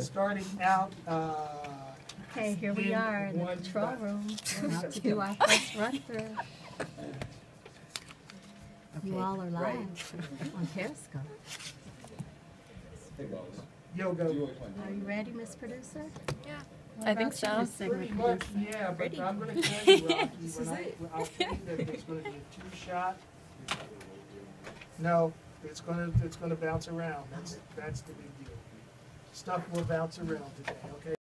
Starting out, uh, Okay, here we are in the control back. room, about to do our first run through. You all are live on Periscope. yoga, Are you ready, Miss Producer? Yeah, What I think about you, so. Miss Segment pretty much, Producer? yeah, but I'm gonna tell you, Rocky, when I, I'll tell you that it's gonna be a two-shot. No, it's gonna, it's gonna bounce around, that's, that's the big deal. Stuff will bounce around today, okay?